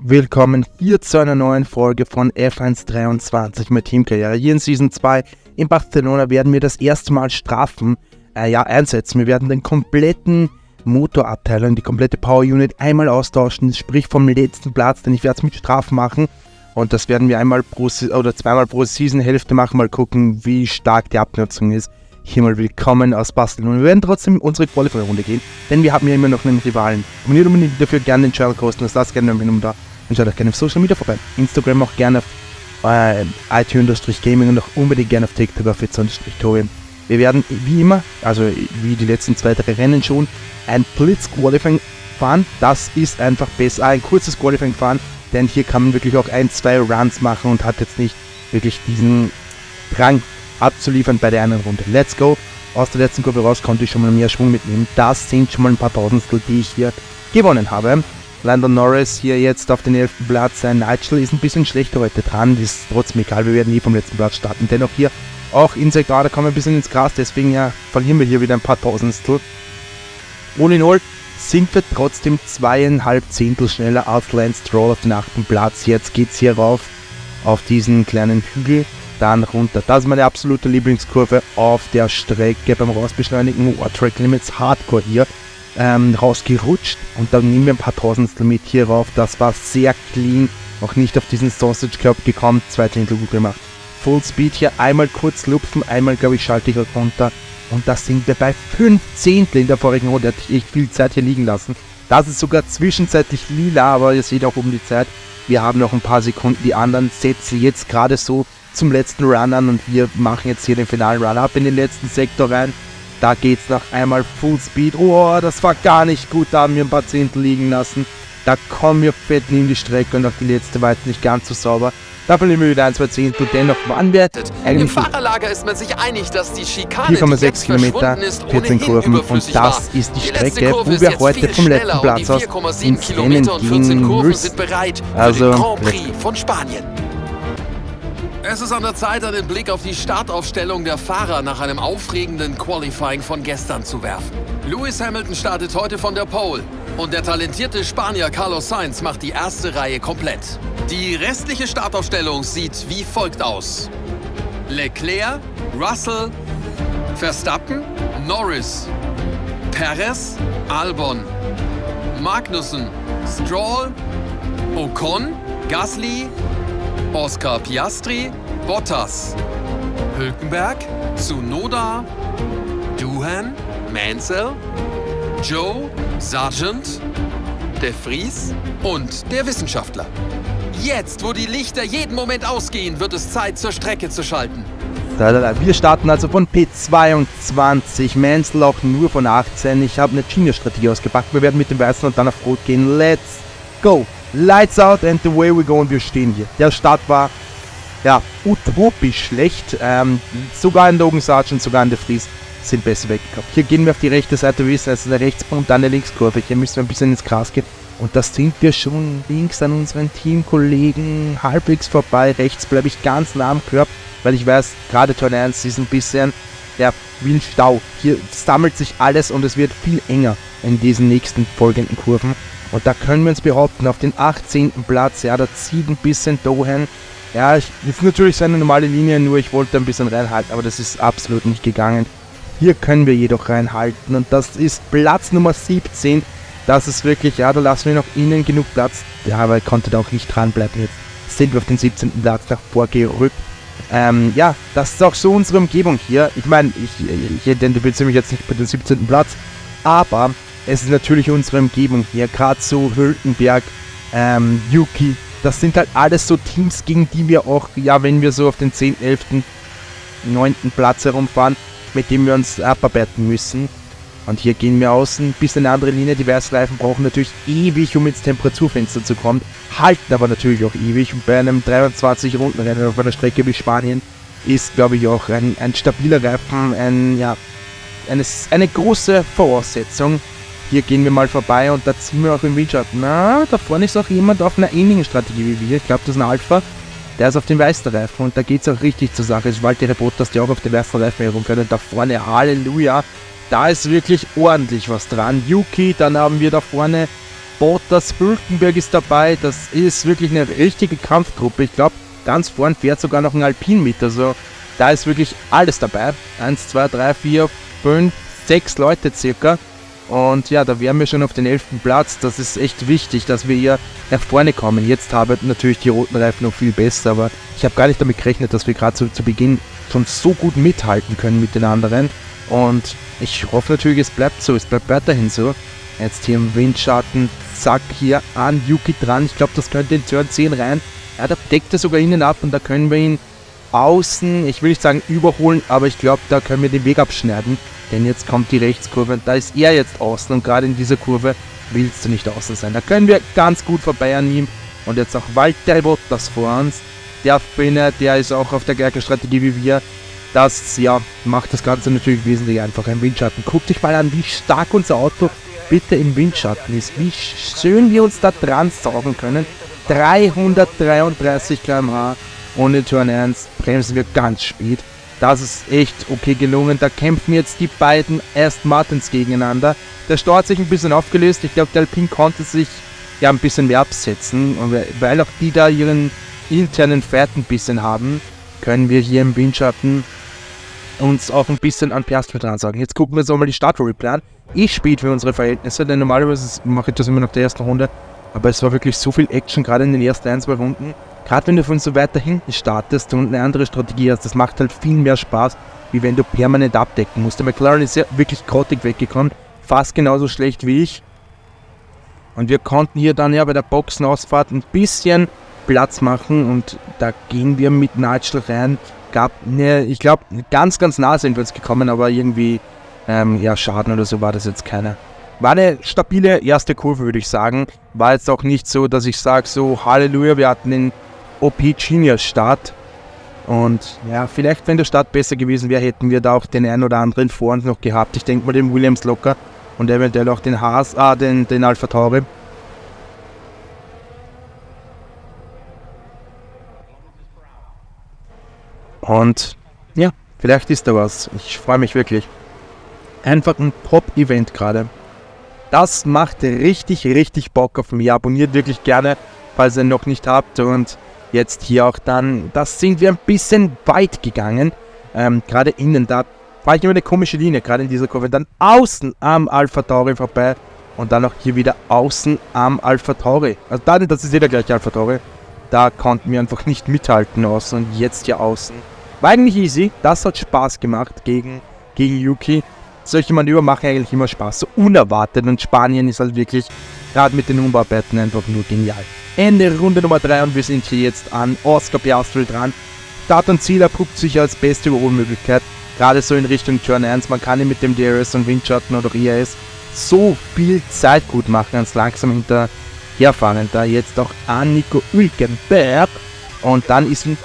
willkommen hier zu einer neuen Folge von F123 mit Teamkarriere. Hier in Season 2 in Barcelona werden wir das erste Mal Strafen äh, ja, einsetzen. Wir werden den kompletten Motorabteilung, die komplette Power Unit einmal austauschen, sprich vom letzten Platz, denn ich werde es mit Strafen machen. Und das werden wir einmal pro oder zweimal pro Season-Hälfte machen, mal gucken, wie stark die Abnutzung ist. Hier mal willkommen aus Barcelona. Wir werden trotzdem unsere Qualifier-Runde gehen, denn wir haben ja immer noch einen Rivalen. Abonniert unbedingt dafür gerne den Channel kostenlos, lasst gerne ein Minimum da und schaut auch gerne auf Social Media vorbei. Instagram auch gerne auf äh, iTunes-Gaming und auch unbedingt gerne auf TikTok auf Fitz-Torium. Wir werden wie immer, also wie die letzten zwei, drei Rennen schon, ein Blitz-Qualifying fahren. Das ist einfach besser. Ein kurzes Qualifying fahren, denn hier kann man wirklich auch ein, zwei Runs machen und hat jetzt nicht wirklich diesen Drang abzuliefern bei der einen Runde. Let's go! Aus der letzten Kurve raus konnte ich schon mal mehr Schwung mitnehmen. Das sind schon mal ein paar Tausendstel, die ich hier gewonnen habe. Landon Norris hier jetzt auf den 11. Platz. Sein Nigel ist ein bisschen schlechter heute dran. Ist trotzdem egal, wir werden nie vom letzten Platz starten. Dennoch hier auch Inside gerade kommen wir ein bisschen ins Gras, deswegen ja verlieren wir hier wieder ein paar Tausendstel. All in all sind wir trotzdem zweieinhalb Zehntel schneller als Lance Stroll auf den 8. Platz. Jetzt geht es hier rauf auf diesen kleinen Hügel, dann runter. Das ist meine absolute Lieblingskurve auf der Strecke beim Rausbeschleunigen. War Track Limits Hardcore hier ähm, rausgerutscht und dann nehmen wir ein paar Tausendstel mit hier rauf. Das war sehr clean, auch nicht auf diesen Sausage Club gekommen, zwei Zehntel gut gemacht. Full Speed hier, einmal kurz lupfen, einmal glaube ich schalte ich runter und das sind wir bei 5 Zehntel in der vorigen Runde, hat echt viel Zeit hier liegen lassen. Das ist sogar zwischenzeitlich lila, aber ihr seht auch oben die Zeit. Wir haben noch ein paar Sekunden, die anderen setzen jetzt gerade so zum letzten Run an und wir machen jetzt hier den finalen Run up in den letzten Sektor rein. Da geht's noch einmal Full Speed. Oh, das war gar nicht gut. Da haben wir ein paar Zehntel liegen lassen. Da kommen wir fett in die Strecke und auch die letzte war jetzt nicht ganz so sauber. Da verlieren wir wieder ein, zwei Zehntel. Dennoch waren wir Im Fahrerlager ist man sich einig, dass die Schikane, 4,6 Kilometer, 14 Kurven und das ist die Strecke, wo wir heute vom letzten Platz aus ins Rennen gehen müssen. Also, Grand Prix von Spanien. Es ist an der Zeit, einen Blick auf die Startaufstellung der Fahrer nach einem aufregenden Qualifying von gestern zu werfen. Lewis Hamilton startet heute von der Pole und der talentierte Spanier Carlos Sainz macht die erste Reihe komplett. Die restliche Startaufstellung sieht wie folgt aus. Leclerc, Russell, Verstappen, Norris, Perez, Albon, Magnussen, Stroll, Ocon, Gasly, Oscar Piastri, Bottas, Hülkenberg, Tsunoda, Duhan, Mansell, Joe, Sargent, De Vries und der Wissenschaftler. Jetzt, wo die Lichter jeden Moment ausgehen, wird es Zeit, zur Strecke zu schalten. Wir starten also von P22, Mansell auch nur von 18. Ich habe eine Genius-Strategie ausgepackt. Wir werden mit dem Weißen und dann auf Rot gehen. Let's go! Lights out and the way we go und wir stehen hier. Der Start war ja utopisch schlecht. Ähm, sogar in Logan Sargent, sogar in der Fries sind besser weggekommen. Hier gehen wir auf die rechte Seite, wie es also der Rechtspunkt, dann der Linkskurve. Hier müssen wir ein bisschen ins Gras gehen. Und das sind wir schon links an unseren Teamkollegen halbwegs vorbei. Rechts bleibe ich ganz nah am Körper, weil ich weiß, gerade Turn 1 ist ein bisschen wie ein Stau. Hier sammelt sich alles und es wird viel enger in diesen nächsten folgenden Kurven. Und da können wir uns behaupten, auf den 18. Platz, ja, da zieht ein bisschen Dohan. Ja, ich, ist natürlich seine normale Linie, nur ich wollte ein bisschen reinhalten, aber das ist absolut nicht gegangen. Hier können wir jedoch reinhalten und das ist Platz Nummer 17. Das ist wirklich, ja, da lassen wir noch innen genug Platz. Ja, aber er konnte da auch nicht dranbleiben. Jetzt sind wir auf den 17. Platz davor gerückt. Ähm, ja, das ist auch so unsere Umgebung hier. Ich meine, ich, ich identifiziere mich jetzt nicht mit dem 17. Platz, aber es ist natürlich unsere Umgebung hier, gerade so Hülkenberg, ähm, Yuki, das sind halt alles so Teams, gegen die wir auch, ja, wenn wir so auf den 10., 11., 9. Platz herumfahren, mit dem wir uns abarbeiten müssen. Und hier gehen wir außen, bis eine andere Linie. Die Weißreifen brauchen natürlich ewig, um ins Temperaturfenster zu kommen, halten aber natürlich auch ewig. Und bei einem 23 Rundenrennen auf einer Strecke wie Spanien ist, glaube ich, auch ein, ein stabiler Reifen ein, ja, eine, eine große Voraussetzung hier gehen wir mal vorbei und da ziehen wir auch im Windschatten. Na, da vorne ist auch jemand auf einer ähnlichen Strategie wie wir. Ich glaube, das ist ein Alpha. Der ist auf dem weißen Reifen und da geht es auch richtig zur Sache. Es ist Walter Reporters, die auch auf dem weißen Reifen herum können. Da vorne, Halleluja. Da ist wirklich ordentlich was dran. Yuki, dann haben wir da vorne Bottas, Hülkenberg ist dabei. Das ist wirklich eine richtige Kampfgruppe. Ich glaube, ganz vorn fährt sogar noch ein Alpin mit. Also da ist wirklich alles dabei. Eins, zwei, drei, vier, fünf, sechs Leute circa. Und ja, da wären wir schon auf den elften Platz. Das ist echt wichtig, dass wir hier nach vorne kommen. Jetzt haben natürlich die roten Reifen noch viel besser, aber ich habe gar nicht damit gerechnet, dass wir gerade zu, zu Beginn schon so gut mithalten können mit den anderen. Und ich hoffe natürlich, es bleibt so, es bleibt weiterhin so. Jetzt hier im Windschatten, zack, hier an Yuki dran. Ich glaube, das könnte in Turn 10 rein. Ja, da deckt er sogar innen ab und da können wir ihn außen, ich will nicht sagen überholen, aber ich glaube, da können wir den Weg abschneiden. Denn jetzt kommt die Rechtskurve und da ist er jetzt außen und gerade in dieser Kurve willst du nicht außen sein. Da können wir ganz gut vorbei an ihm. Und jetzt auch Walter Bottas vor uns. Der Finne, der ist auch auf der gleichen Strategie wie wir. Das ja, macht das Ganze natürlich wesentlich einfacher im Windschatten. Guck dich mal an, wie stark unser Auto bitte im Windschatten ist. Wie schön wir uns da dran saugen können. 333 km/h ohne Turn 1 bremsen wir ganz spät. Das ist echt okay gelungen. Da kämpfen jetzt die beiden Erst Martins gegeneinander. Der Stau hat sich ein bisschen aufgelöst. Ich glaube, der Alpin konnte sich ja ein bisschen mehr absetzen. Und weil auch die da ihren internen Fährt ein bisschen haben, können wir hier im Windschatten uns auch ein bisschen an Piastri dran sagen. Jetzt gucken wir uns auch mal die Start-Replan. an. Ich spiele für unsere Verhältnisse, denn normalerweise mache ich das immer nach der ersten Runde. Aber es war wirklich so viel Action, gerade in den ersten ein, zwei Runden. Gerade wenn du von so weiter hinten startest und eine andere Strategie hast, das macht halt viel mehr Spaß, wie wenn du permanent abdecken musst. Der McLaren ist ja wirklich grottig weggekommen, fast genauso schlecht wie ich. Und wir konnten hier dann ja bei der Boxenausfahrt ein bisschen Platz machen und da gehen wir mit Nigel rein. Gab ne, ich glaube, ganz, ganz nah sind wir jetzt gekommen, aber irgendwie, ähm, ja, Schaden oder so war das jetzt keiner. War eine stabile erste Kurve, würde ich sagen. War jetzt auch nicht so, dass ich sage, so Halleluja, wir hatten den OP Genius Start. Und ja, vielleicht, wenn der Start besser gewesen wäre, hätten wir da auch den einen oder anderen vor uns noch gehabt. Ich denke mal den Williams locker und eventuell auch den Haas, ah, den, den Alpha Tauri. Und ja, vielleicht ist da was. Ich freue mich wirklich. Einfach ein Top-Event gerade. Das macht richtig, richtig Bock auf mich. Abonniert wirklich gerne, falls ihr noch nicht habt. Und jetzt hier auch dann, das sind wir ein bisschen weit gegangen. Ähm, gerade innen, da war ich immer eine komische Linie, gerade in dieser Kurve. Dann außen am Alpha Tauri vorbei. Und dann auch hier wieder außen am Alpha Tauri. Also da, das ist jeder gleiche Alpha Tauri. Da konnten wir einfach nicht mithalten außen. Und jetzt hier außen. War eigentlich easy. Das hat Spaß gemacht gegen, gegen Yuki solche Manöver machen eigentlich immer Spaß, so unerwartet und Spanien ist halt wirklich gerade mit den Umbauarbeiten einfach nur genial. Ende Runde Nummer 3 und wir sind hier jetzt an Oscar Piastri dran. Start und Ziel erprobt sich als beste Überholmöglichkeit, gerade so in Richtung Turn 1. Man kann ihn mit dem DRS und Windschatten oder IAS so viel Zeit gut machen, als langsam hinterherfahren. Da jetzt auch an Nico Hülkenberg und dann ist ein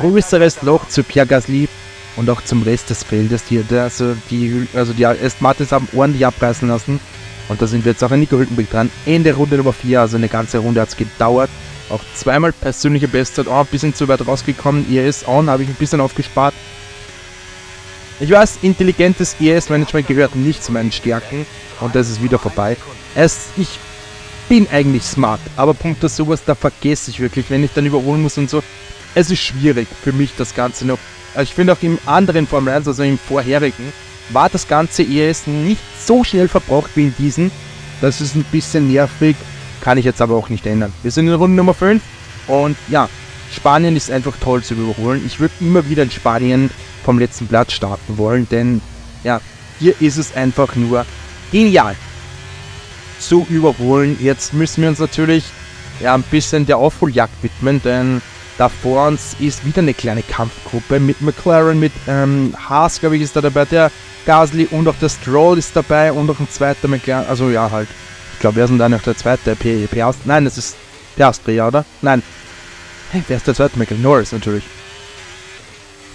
größeres Loch zu Pierre Gasly und auch zum Rest des Feldes. Die, also die, also die Aston Martins haben ordentlich abreißen lassen. Und da sind wir jetzt auch in Nico Hülkenberg dran. Ende Runde Nummer 4, also eine ganze Runde hat es gedauert. Auch zweimal persönliche Bestzeit, oh, ein bisschen zu weit rausgekommen. ES on habe ich ein bisschen aufgespart. Ich weiß, intelligentes ES-Management gehört nicht zu meinen Stärken. Und das ist wieder vorbei. Es, ich bin eigentlich smart, aber Punkt punkto sowas, da vergesse ich wirklich, wenn ich dann überholen muss und so. Es ist schwierig für mich, das Ganze noch ich finde auch im anderen Formel 1, also im vorherigen, war das ganze ES nicht so schnell verbraucht wie in diesem. Das ist ein bisschen nervig, kann ich jetzt aber auch nicht ändern. Wir sind in Runde Nummer 5 und ja, Spanien ist einfach toll zu überholen. Ich würde immer wieder in Spanien vom letzten Platz starten wollen, denn ja, hier ist es einfach nur genial zu überholen. Jetzt müssen wir uns natürlich ja, ein bisschen der Aufholjagd widmen, denn da vor uns ist wieder eine kleine Kampfgruppe mit McLaren, mit ähm, Haas, glaube ich, ist da dabei, der Gasly und auch der Stroll ist dabei und auch ein zweiter McLaren. Also ja, halt. Ich glaube, wer ist denn da noch der zweite? P Piastri? Nein, das ist Piastri, oder? Nein. Hey, wer ist der zweite McLaren? Norris natürlich.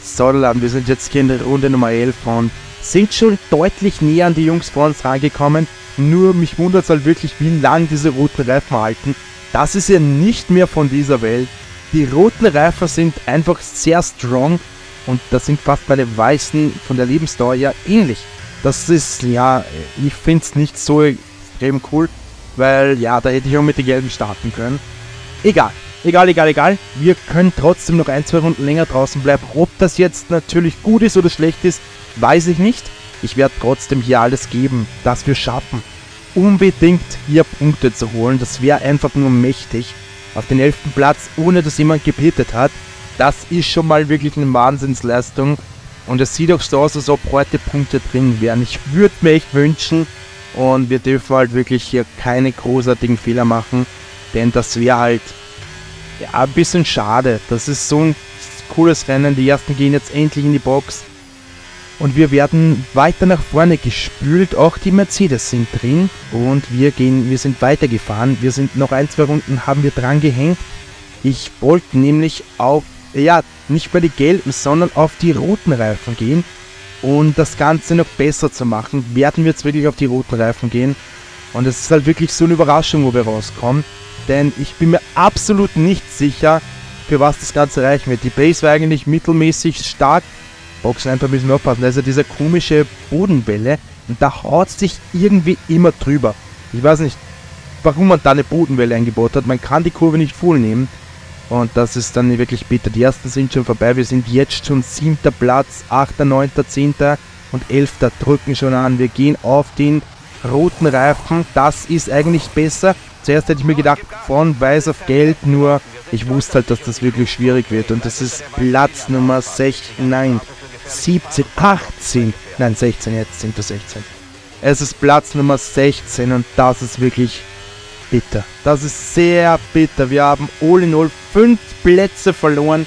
So, wir sind jetzt hier in der Runde Nummer 11 und sind schon deutlich näher an die Jungs vor uns rangekommen. Nur mich wundert es halt wirklich, wie lang diese roten Reifen halten. Das ist ja nicht mehr von dieser Welt. Die roten Reifen sind einfach sehr strong und das sind fast bei den weißen von der Lebensdauer ja ähnlich. Das ist, ja, ich finde es nicht so extrem cool. weil ja, da hätte ich auch mit den Gelben starten können. Egal, egal, egal, egal. Wir können trotzdem noch ein, zwei Runden länger draußen bleiben. Ob das jetzt natürlich gut ist oder schlecht ist, weiß ich nicht. Ich werde trotzdem hier alles geben, dass wir schaffen, unbedingt hier Punkte zu holen. Das wäre einfach nur mächtig. Auf den 11. Platz, ohne dass jemand gebetet hat. Das ist schon mal wirklich eine Wahnsinnsleistung. Und es sieht auch so aus, als ob heute Punkte drin wären. Ich würde mir echt wünschen, und wir dürfen halt wirklich hier keine großartigen Fehler machen, denn das wäre halt ja, ein bisschen schade. Das ist so ein cooles Rennen. Die ersten gehen jetzt endlich in die Box. Und wir werden weiter nach vorne gespült. Auch die Mercedes sind drin. Und wir gehen, wir sind weitergefahren. Wir sind noch ein, zwei Runden haben wir dran gehängt. Ich wollte nämlich auf, ja, nicht bei die gelben, sondern auf die roten Reifen gehen. Und das Ganze noch besser zu machen, werden wir jetzt wirklich auf die roten Reifen gehen. Und es ist halt wirklich so eine Überraschung, wo wir rauskommen. Denn ich bin mir absolut nicht sicher, für was das Ganze reichen wird. Die Base war eigentlich mittelmäßig stark. Boxeneifer müssen wir aufpassen. Da ist ja diese komische Bodenwelle. Und da haut sich irgendwie immer drüber. Ich weiß nicht, warum man da eine Bodenwelle eingebaut hat. Man kann die Kurve nicht voll nehmen. Und das ist dann wirklich bitter. Die ersten sind schon vorbei. Wir sind jetzt schon siebter Platz, achter, neunter, zehnter und elfter drücken schon an. Wir gehen auf den roten Reifen. Das ist eigentlich besser. Zuerst hätte ich mir gedacht, von weiß auf gelb, nur ich wusste halt, dass das wirklich schwierig wird. Und das ist Platz Nummer 16, nein, 17, 18, nein, 16, jetzt sind wir 16. Es ist Platz Nummer 16 und das ist wirklich bitter. Das ist sehr bitter. Wir haben all in all fünf Plätze verloren.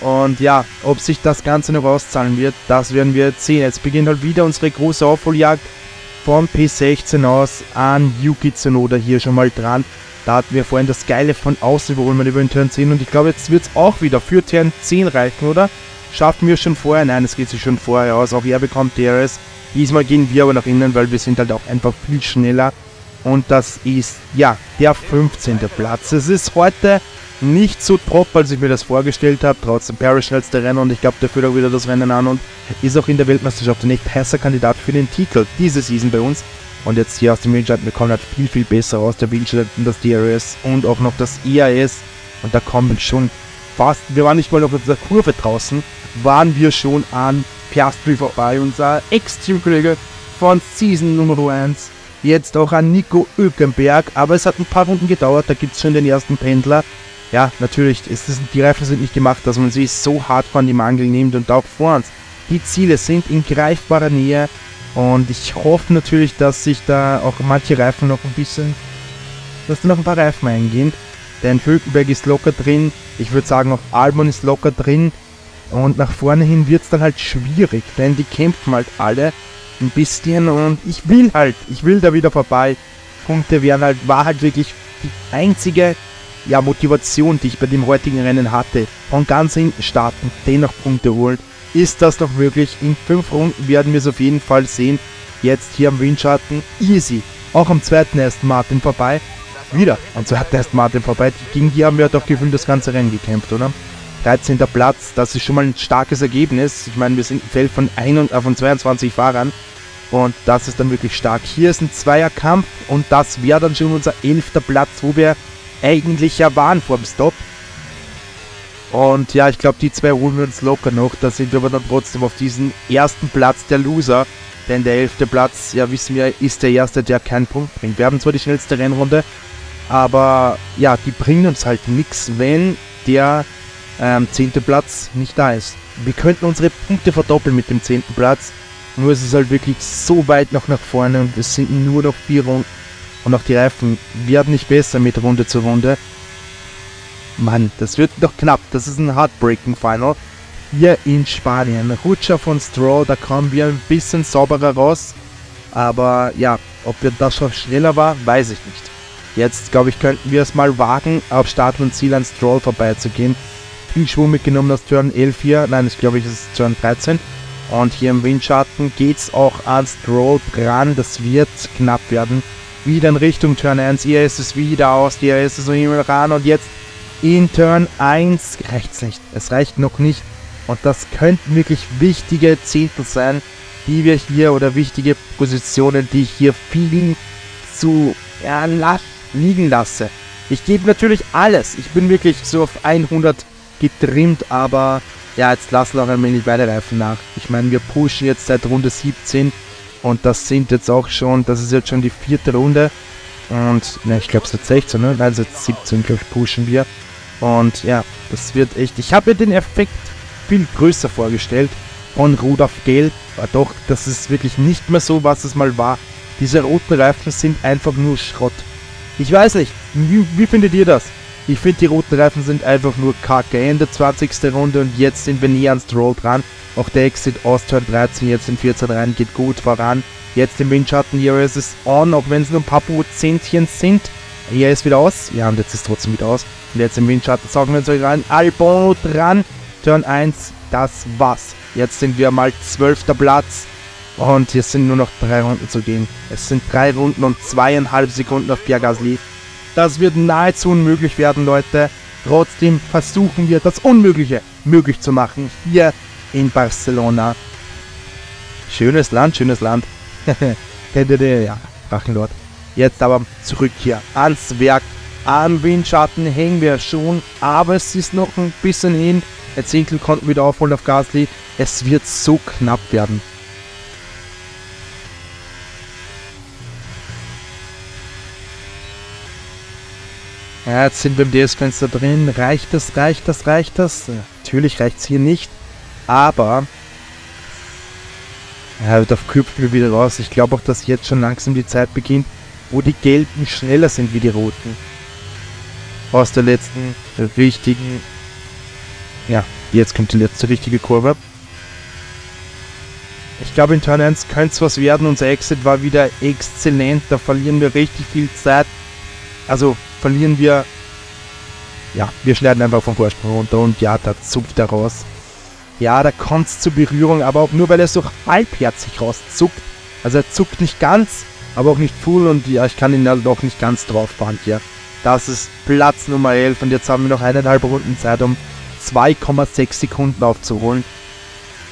Und ja, ob sich das Ganze noch auszahlen wird, das werden wir jetzt sehen. Jetzt beginnt halt wieder unsere große Aufholjagd von P16 aus an Yuki Tsunoda hier schon mal dran. Da hatten wir vorhin das Geile von außen überholen wir über den Turn 10 und ich glaube, jetzt wird es auch wieder für Turn 10 reichen, oder? Schaffen wir schon vorher? Nein, es geht sich schon vorher aus. Auch er bekommt DRS. Diesmal gehen wir aber nach innen, weil wir sind halt auch einfach viel schneller und das ist, ja, der 15. Platz. Es ist heute nicht so top, als ich mir das vorgestellt habe. Trotzdem Paris schnellste Rennen und ich glaube, der führt auch wieder das Rennen an und ist auch in der Weltmeisterschaft ein echt heißer Kandidat für den Titel diese Season bei uns. Und jetzt hier aus dem Windschatten, wir kommen halt viel, viel besser aus. Der Windschatten, das DRS und auch noch das IAS. Und da kommen schon fast, wir waren nicht mal auf der Kurve draußen, waren wir schon an Piastri vorbei, unser Ex-Teamkollege von Season Nummer 1 jetzt auch an Nico Ökenberg, aber es hat ein paar Runden gedauert, da gibt es schon den ersten Pendler. Ja, natürlich, ist, die Reifen sind nicht gemacht, dass man sie so hart von die Mangel nimmt und auch vor uns. Die Ziele sind in greifbarer Nähe und ich hoffe natürlich, dass sich da auch manche Reifen noch ein bisschen, dass da noch ein paar Reifen eingehen. Denn Völkenberg ist locker drin, ich würde sagen auch Albon ist locker drin und nach vorne hin wird es dann halt schwierig, denn die kämpfen halt alle ein bisschen und ich will halt, ich will da wieder vorbei. Punkte wären halt, war halt wirklich die einzige ja, Motivation, die ich bei dem heutigen Rennen hatte. Von ganz hinten starten, dennoch Punkte holen. Ist das noch möglich? In fünf Runden werden wir es auf jeden Fall sehen. Jetzt hier am Windschatten, easy. Auch am zweiten Aston Martin vorbei. Wieder am zweiten Aston Martin vorbei. Gegen die haben wir doch gefühlt das ganze Rennen gekämpft, oder? 13. Platz, das ist schon mal ein starkes Ergebnis. Ich meine, wir sind im Feld von, 21, äh, von 22 Fahrern. Und das ist dann wirklich stark. Hier ist ein Zweierkampf und das wäre dann schon unser elfter Platz, wo wir eigentlich ja waren vor dem Stop. Und ja, ich glaube, die zwei holen wir uns locker noch. Da sind wir aber dann trotzdem auf diesem ersten Platz der Loser. Denn der elfte Platz, ja wissen wir, ist der erste, der keinen Punkt bringt. Wir haben zwar die schnellste Rennrunde, aber ja, die bringen uns halt nichts, wenn der ähm, zehnte Platz nicht da ist. Wir könnten unsere Punkte verdoppeln mit dem zehnten Platz. Nur ist es halt wirklich so weit noch nach vorne und es sind nur noch vier Runden. Und auch die Reifen werden nicht besser mit Runde zu Runde. Mann, das wird doch knapp. Das ist ein Heartbreaking Final. Hier in Spanien. Rutscher von Stroll, da kommen wir ein bisschen sauberer raus. Aber ja, ob wir das schon schneller war, weiß ich nicht. Jetzt, glaube ich, könnten wir es mal wagen, auf Start und Ziel an Stroll vorbeizugehen. Viel Schwung mitgenommen aus Turn 11 hier. Nein, ich glaube, ich ist Turn 13. Und hier im Windschatten geht es auch an Stroll dran. Das wird knapp werden. Wieder in Richtung Turn 1. Hier ist es wieder aus. Hier ist es so Himmel ran. Und jetzt in Turn 1 reicht nicht. Es reicht noch nicht. Und das könnten wirklich wichtige Zehntel sein, die wir hier oder wichtige Positionen, die hier viel zu ja, liegen lasse. Ich gebe natürlich alles. Ich bin wirklich so auf 100 getrimmt, aber ja, jetzt lassen wir auch ein wenig beide Reifen nach. Ich meine, wir pushen jetzt seit Runde 17 und das sind jetzt auch schon, das ist jetzt schon die vierte Runde. Und, ne, ich glaube seit 16, ne? Nein, seit 17, glaube ich, pushen wir. Und ja, das wird echt. Ich habe mir den Effekt viel größer vorgestellt von Rudolf Gelb. Aber doch, das ist wirklich nicht mehr so, was es mal war. Diese roten Reifen sind einfach nur Schrott. Ich weiß nicht, wie, wie findet ihr das? Ich finde, die roten Reifen sind einfach nur kacke. Ende 20. Runde und jetzt sind wir näher ans Stroll dran. Auch der Exit aus Turn 13 jetzt in 14 rein geht gut voran. Jetzt im Windschatten, hier ist es on, auch wenn es nur ein paar Prozentchen sind. Hier ist wieder aus. Ja, und jetzt ist es trotzdem wieder aus. Und jetzt im Windschatten saugen wir uns rein. Albon dran. Turn 1, das war's. Jetzt sind wir mal 12. Platz. Und hier sind nur noch drei Runden zu gehen. Es sind drei Runden und zweieinhalb Sekunden auf Pierre Gasly. Das wird nahezu unmöglich werden, Leute. Trotzdem versuchen wir das Unmögliche möglich zu machen hier in Barcelona. Schönes Land, schönes Land. Ja, Drachenlord. Jetzt aber zurück hier ans Werk. Am Windschatten hängen wir schon, aber es ist noch ein bisschen hin. Der Zehntel konnten wieder aufholen auf Gasly. Es wird so knapp werden. Ja, jetzt sind wir im DS-Fenster drin. Reicht das, reicht das, reicht das? Natürlich reicht es hier nicht. Aber er wird auf Küpfel wieder raus. Ich glaube auch, dass jetzt schon langsam die Zeit beginnt, wo die Gelben schneller sind wie die Roten. Aus der letzten richtigen... Ja, jetzt kommt die letzte richtige Kurve. Ich glaube, in Turn 1 könnte es was werden. Unser Exit war wieder exzellent. Da verlieren wir richtig viel Zeit. Also verlieren wir... Ja, wir schneiden einfach vom Vorsprung runter und ja, da zupft er raus. Ja, da kommt es zur Berührung, aber auch nur, weil er so halbherzig rauszuckt. Also er zuckt nicht ganz, aber auch nicht full und ja, ich kann ihn halt auch nicht ganz drauf fahren hier. Das ist Platz Nummer 11 und jetzt haben wir noch eineinhalb Runden Zeit, um 2,6 Sekunden aufzuholen.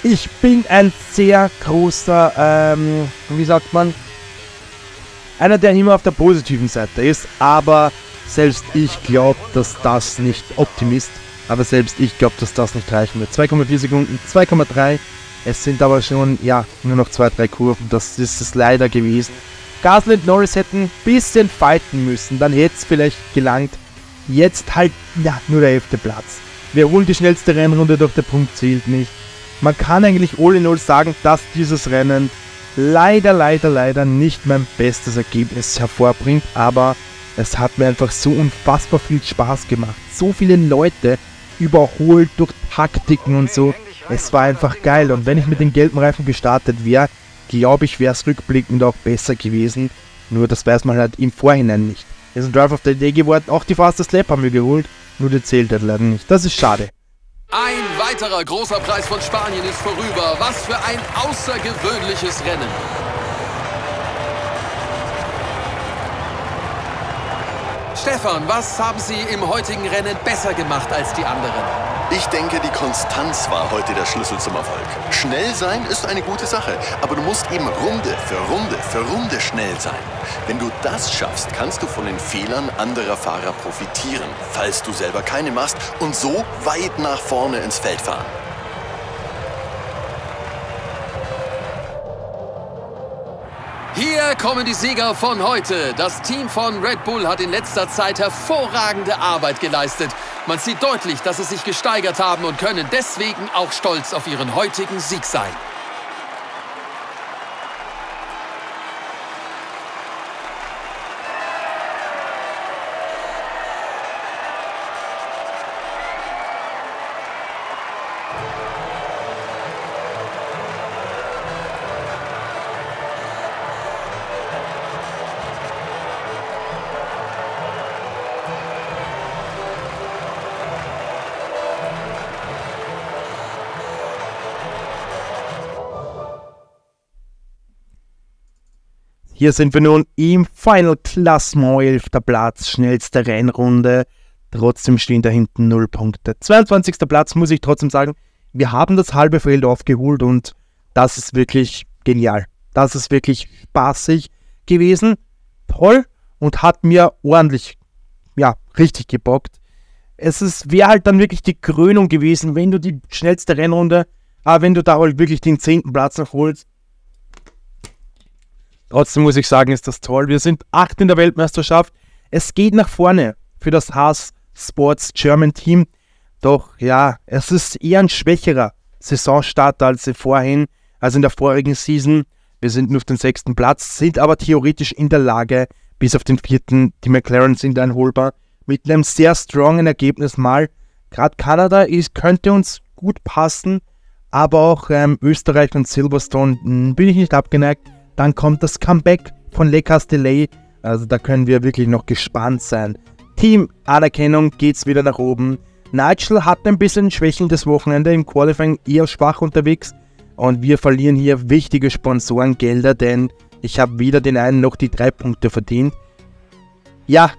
Ich bin ein sehr großer, ähm, wie sagt man, einer, der immer auf der positiven Seite ist, aber selbst ich glaube, dass das nicht Optimist aber selbst ich glaube, dass das nicht reichen wird. 2,4 Sekunden, 2,3. Es sind aber schon, ja, nur noch 2-3 Kurven. Das ist es leider gewesen. Gasly und Norris hätten ein bisschen fighten müssen. Dann hätte es vielleicht gelangt. Jetzt halt, ja, nur der 11. Platz. Wir holen die schnellste Rennrunde, doch der Punkt zählt nicht. Man kann eigentlich all in all sagen, dass dieses Rennen leider, leider, leider nicht mein bestes Ergebnis hervorbringt, aber es hat mir einfach so unfassbar viel Spaß gemacht. So viele Leute überholt durch Taktiken und so. Es war einfach geil und wenn ich mit den gelben Reifen gestartet wäre, glaube ich, wäre es rückblickend auch besser gewesen. Nur das weiß man halt im Vorhinein nicht. Wir sind Drive of the Day geworden, auch die Fastest Lap haben wir geholt, nur der zählt halt leider nicht. Das ist schade. Ein weiterer großer Preis von Spanien ist vorüber. Was für ein außergewöhnliches Rennen. Stefan, was haben Sie im heutigen Rennen besser gemacht als die anderen? Ich denke, die Konstanz war heute der Schlüssel zum Erfolg. Schnell sein ist eine gute Sache, aber du musst eben Runde für Runde für Runde schnell sein. Wenn du das schaffst, kannst du von den Fehlern anderer Fahrer profitieren, falls du selber keine machst und so weit nach vorne ins Feld fahren. Hier kommen die Sieger von heute. Das Team von Red Bull hat in letzter Zeit hervorragende Arbeit geleistet. Man sieht deutlich, dass sie sich gesteigert haben und können deswegen auch stolz auf ihren heutigen Sieg sein. Hier sind wir nun im Final Klassement, 11. Platz, schnellste Rennrunde. Trotzdem stehen da hinten 0 Punkte. 22. Platz muss ich trotzdem sagen, wir haben das halbe Feld aufgeholt und das ist wirklich genial. Das ist wirklich spaßig gewesen. Toll. und hat mir ordentlich, ja, richtig gebockt. Es wäre halt dann wirklich die Krönung gewesen, wenn du die schnellste Rennrunde, aber wenn du da halt wirklich den zehnten Platz noch holst. Trotzdem muss ich sagen, ist das toll. Wir sind acht in der Weltmeisterschaft. Es geht nach vorne für das Haas Sports German Team. Doch ja, es ist eher ein schwächerer Saisonstart als vorhin, also in der vorigen Season. Wir sind nur auf den sechsten Platz, sind aber theoretisch in der Lage, bis auf den vierten, die McLaren sind einholbar, mit einem sehr strongen Ergebnis mal. Gerade Kanada ist, könnte uns gut passen, aber auch ähm, Österreich und Silverstone mh, hm, bin ich nicht abgeneigt. Dann kommt das Comeback von Le Castellet, also da können wir wirklich noch gespannt sein. Team-Anerkennung geht's wieder nach oben. Nigel hat ein bisschen ein schwächendes Wochenende im Qualifying eher schwach unterwegs und wir verlieren hier wichtige Sponsorengelder, denn ich habe weder den einen noch die drei Punkte verdient. Ja,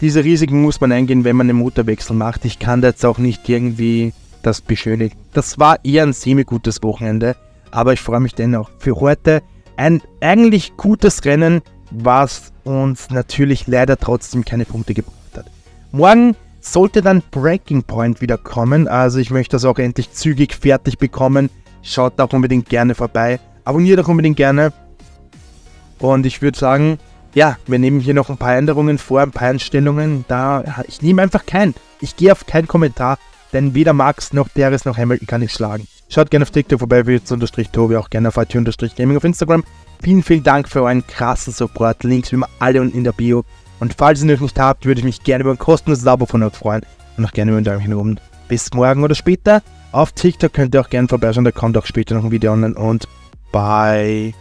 diese Risiken muss man eingehen, wenn man einen Motorwechsel macht. Ich kann da jetzt auch nicht irgendwie das beschönigen. Das war eher ein semi-gutes Wochenende, aber ich freue mich dennoch. Für heute ein eigentlich gutes Rennen, was uns natürlich leider trotzdem keine Punkte gebracht hat. Morgen sollte dann Breaking Point wieder kommen. Also ich möchte das auch endlich zügig fertig bekommen. Schaut auch unbedingt gerne vorbei. Abonniert auch unbedingt gerne. Und ich würde sagen, ja, wir nehmen hier noch ein paar Änderungen vor, ein paar Einstellungen. Da, ich nehme einfach keinen. Ich gehe auf keinen Kommentar, denn weder Max noch Darius noch Hamilton kann ich schlagen. Schaut gerne auf TikTok vorbei, Witz-Tobi, auch gerne auf IT-Gaming auf Instagram. Vielen, vielen Dank für euren krassen Support. Links wie immer alle unten in der Bio. Und falls ihr noch nicht habt, würde ich mich gerne über ein kostenloses Abo von euch freuen und auch gerne über ein Däumchen oben. Bis morgen oder später. Auf TikTok könnt ihr auch gerne vorbeischauen, da kommt auch später noch ein Video online und bye.